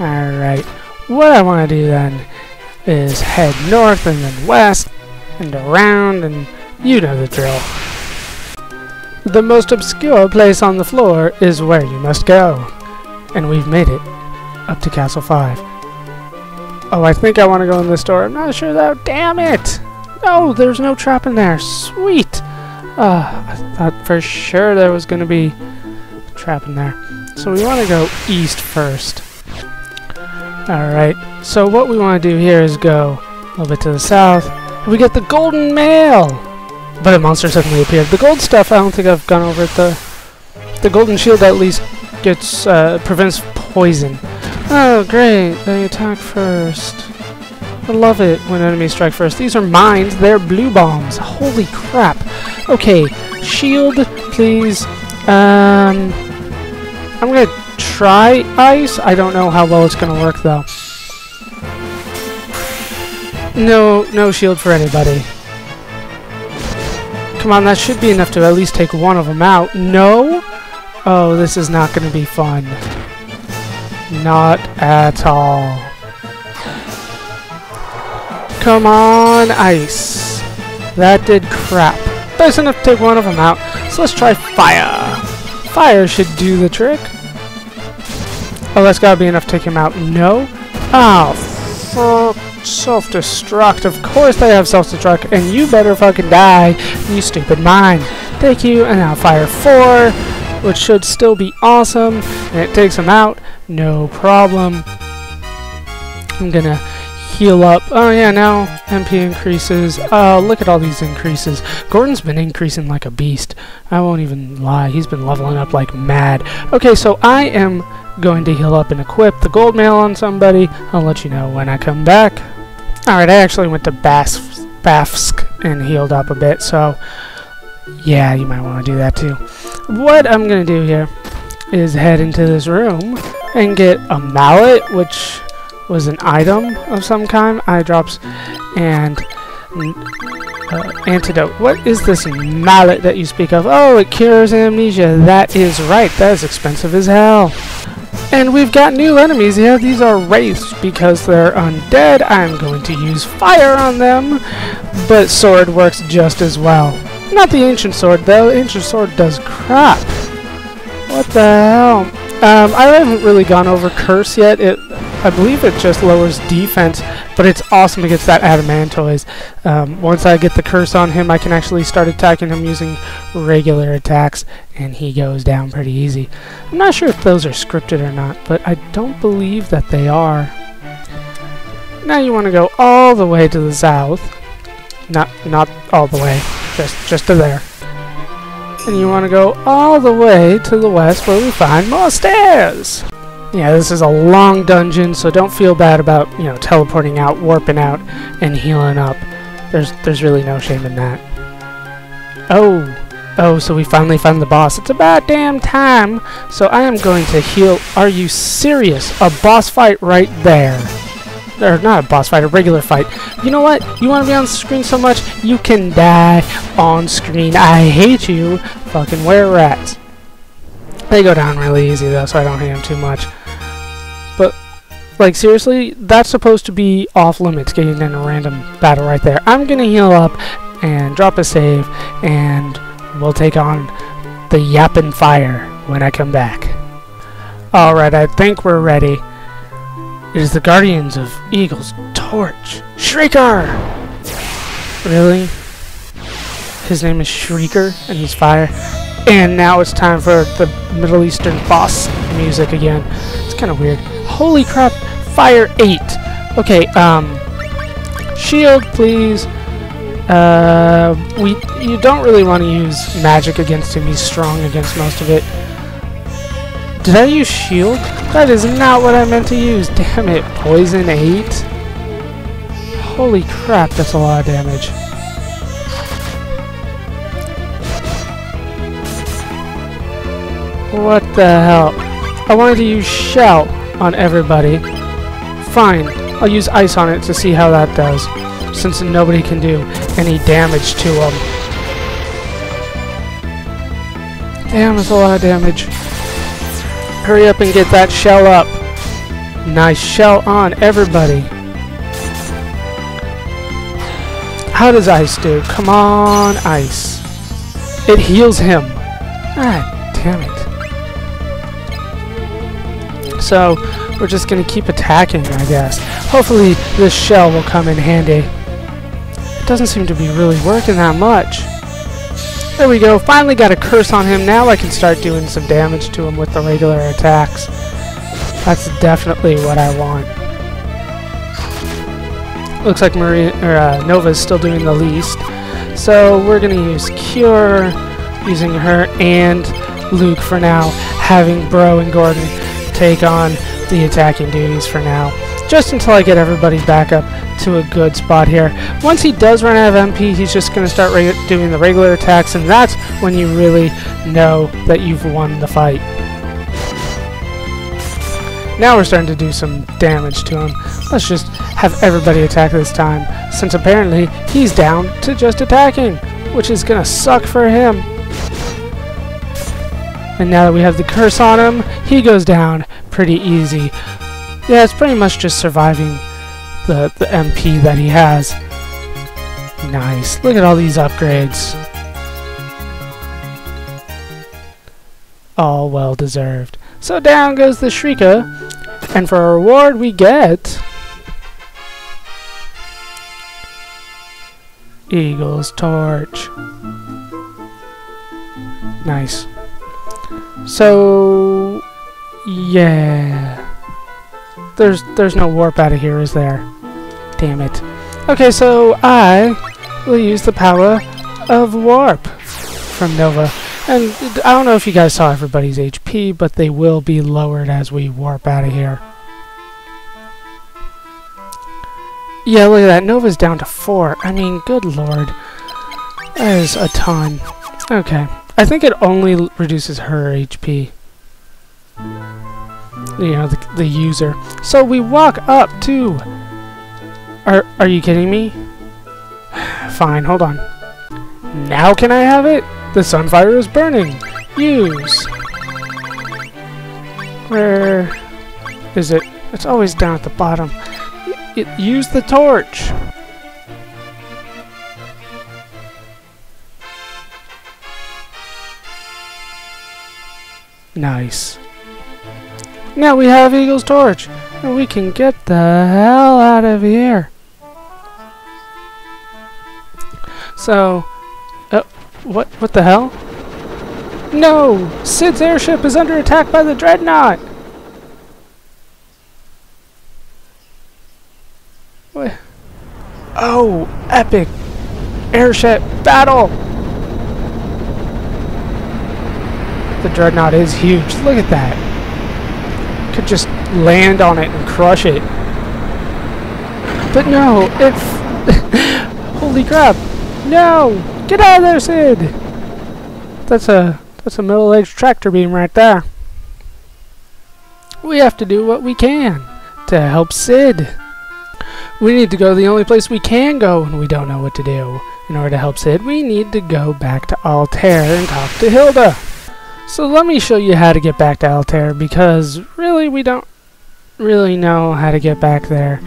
Alright, what I want to do then is head north and then west and around and you know the drill. The most obscure place on the floor is where you must go. And we've made it up to Castle 5. Oh, I think I want to go in this door. I'm not sure though. Damn it! No, there's no trap in there. Sweet! Uh, I thought for sure there was going to be a trap in there. So we want to go east first. Alright, so what we want to do here is go a little bit to the south. We get the golden mail! But a monster suddenly appeared. The gold stuff, I don't think I've gone over it. The, the golden shield at least gets, uh, prevents poison. Oh, great. They attack first. I love it when enemies strike first. These are mines. They're blue bombs. Holy crap. Okay, shield, please. Um, I'm going to try ice. I don't know how well it's going to work, though. No, no shield for anybody. Come on, that should be enough to at least take one of them out. No? Oh, this is not going to be fun. Not at all. Come on, ice. That did crap. That's enough to take one of them out. So let's try fire. Fire should do the trick. Oh, that's gotta be enough to take him out. No? Oh. Self-destruct. Of course they have self-destruct, and you better fucking die, you stupid mine. Thank you, and now fire 4, which should still be awesome, and it takes him out. No problem. I'm gonna heal up. Oh yeah, now MP increases. Oh, look at all these increases. Gordon's been increasing like a beast. I won't even lie. He's been leveling up like mad. Okay, so I am going to heal up and equip the gold mail on somebody. I'll let you know when I come back. Alright, I actually went to Bas Bafsk and healed up a bit, so yeah, you might want to do that too. What I'm going to do here is head into this room and get a mallet, which was an item of some kind, eye drops, and uh, antidote. What is this mallet that you speak of? Oh, it cures amnesia. That is right. That is expensive as hell. And we've got new enemies here. These are wraiths because they're undead. I'm going to use fire on them, but sword works just as well. Not the ancient sword, though. Ancient sword does crap. What the hell? Um, I haven't really gone over Curse yet. It, I believe it just lowers defense, but it's awesome against that Adamantoise. Um, once I get the Curse on him, I can actually start attacking him using regular attacks, and he goes down pretty easy. I'm not sure if those are scripted or not, but I don't believe that they are. Now you want to go all the way to the south. Not, not all the way, just, just to there. And you want to go all the way to the west where we find more stairs. Yeah, this is a long dungeon, so don't feel bad about, you know, teleporting out, warping out, and healing up. There's there's really no shame in that. Oh, oh, so we finally found the boss. It's about damn time. So I am going to heal. Are you serious? A boss fight right there. Or not a boss fight, a regular fight. You know what? You want to be on screen so much, you can die on screen. I hate you. Fucking wererats. They go down really easy though, so I don't hate them too much. But, like, seriously, that's supposed to be off limits, getting in a random battle right there. I'm gonna heal up and drop a save, and we'll take on the Yappin' Fire when I come back. Alright, I think we're ready. It is the Guardians of Egil's Torch. Shrieker! Really? His name is Shrieker, and he's fire. And now it's time for the Middle Eastern boss music again. It's kind of weird. Holy crap! Fire 8! Okay, um... Shield, please. Uh, we you don't really want to use magic against him. He's strong against most of it. Did I use shield? That is not what I meant to use. Damn it. Poison 8? Holy crap, that's a lot of damage. What the hell? I wanted to use shell on everybody. Fine, I'll use ice on it to see how that does, since nobody can do any damage to them. Damn, that's a lot of damage. Hurry up and get that shell up. Nice shell on everybody. How does ice do? Come on, ice. It heals him. Ah, damn it. So, we're just gonna keep attacking, I guess. Hopefully, this shell will come in handy. It doesn't seem to be really working that much. There we go. Finally got a curse on him. Now I can start doing some damage to him with the regular attacks. That's definitely what I want. Looks like Maria or uh, Nova is still doing the least. So we're going to use Cure, using her and Luke for now, having Bro and Gordon take on the attacking duties for now. Just until I get everybody back up to a good spot here. Once he does run out of MP, he's just going to start doing the regular attacks, and that's when you really know that you've won the fight. Now we're starting to do some damage to him. Let's just have everybody attack this time, since apparently he's down to just attacking, which is going to suck for him. And now that we have the curse on him, he goes down pretty easy. Yeah, it's pretty much just surviving the, the MP that he has. Nice. Look at all these upgrades. All well deserved. So down goes the Shrieker, and for a reward we get... Egil's Torch. Nice. So... Yeah... There's there's no warp out of here, is there? Damn it. Okay, so I will use the power of warp from Nova. And I don't know if you guys saw everybody's HP, but they will be lowered as we warp out of here. Yeah, look at that. Nova's down to 4. I mean, good lord. That is a ton. Okay. I think it only reduces her HP you know, the, the user. So we walk up to... Are, are you kidding me? Fine, hold on. Now can I have it? The sunfire is burning. Use. Where is it? It's always down at the bottom. Y use the torch. Nice. Now we have Egil's Torch, and we can get the hell out of here. So, uh, what, what the hell? No! Cid's airship is under attack by the Dreadnought! What? Oh, epic airship battle! The Dreadnought is huge. Look at that could just land on it and crush it. But no, it's... Holy crap! No! Get out of there, Cid! That's a... That's a middle-aged tractor beam right there. We have to do what we can to help Cid. We need to go to the only place we can go when we don't know what to do. In order to help Cid, we need to go back to Altair and talk to Hilda. So let me show you how to get back to Altair because really we don't really know how to get back there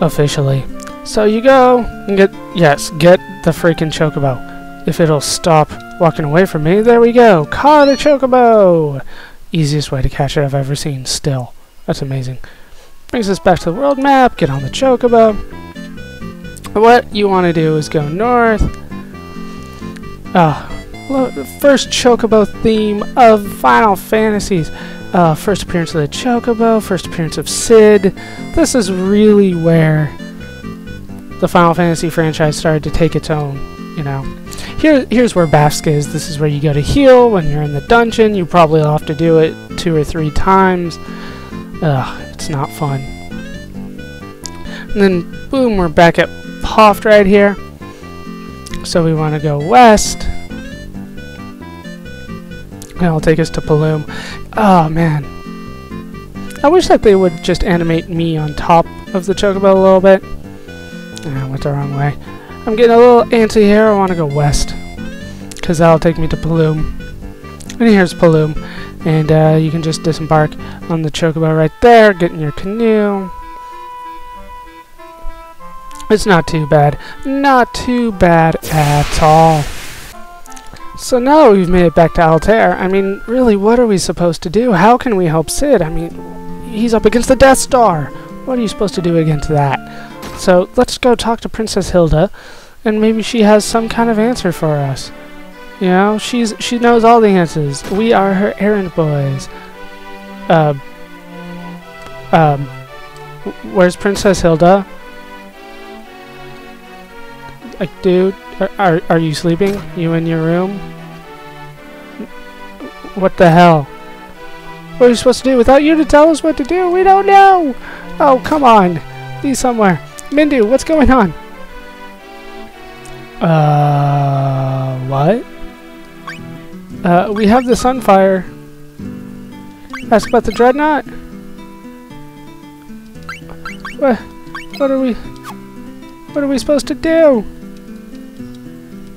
officially. So you go and get, yes, get the freaking Chocobo. If it'll stop walking away from me, there we go. Caught a Chocobo! Easiest way to catch it I've ever seen still. That's amazing. Brings us back to the world map, get on the Chocobo. What you want to do is go north. Ah, first Chocobo theme of Final Fantasies. Uh, first appearance of the Chocobo, first appearance of Cid. This is really where the Final Fantasy franchise started to take its own, you know. Here, here's where Bafsk is. This is where you go to heal when you're in the dungeon. You probably have to do it two or three times. Ugh, it's not fun. And then, boom, we're back at Poft right here. So we want to go west. It'll take us to Paloom. Oh, man. I wish that they would just animate me on top of the Chocobo a little bit. Ah, I went the wrong way. I'm getting a little antsy here. I want to go west. Because that'll take me to Paloom. And here's Paloom. And uh, you can just disembark on the chocobo right there, get in your canoe. It's not too bad. Not too bad at all. So now we've made it back to Altair. I mean, really, what are we supposed to do? How can we help Cid? I mean, he's up against the Death Star. What are you supposed to do against that? So let's go talk to Princess Hilda, and maybe she has some kind of answer for us. You know, she's she knows all the answers. We are her errand boys. Uh, um, where's Princess Hilda? Like, dude, are, are, are you sleeping? You in your room? What the hell? What are we supposed to do? Without you to tell us what to do? We don't know! Oh, come on. Be somewhere. Mindu, what's going on? Uh, what? Uh, we have the Sunfire. Ask about the Dreadnought? What? What are we... What are we supposed to do?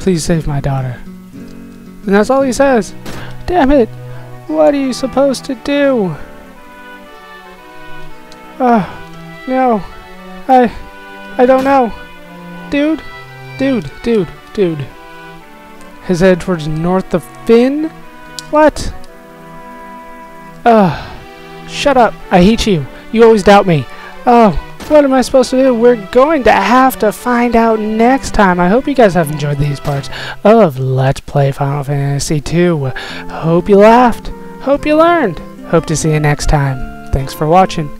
Please save my daughter. And that's all he says. Damn it! What are you supposed to do? Ah, uh, no. I... I don't know. Dude? Dude, dude, dude. His head towards north of Fynn? What? Ugh. Shut up. I hate you. You always doubt me. Oh. What am I supposed to do? We're going to have to find out next time. I hope you guys have enjoyed these parts of Let's Play Final Fantasy II. Hope you laughed. Hope you learned. Hope to see you next time. Thanks for watching.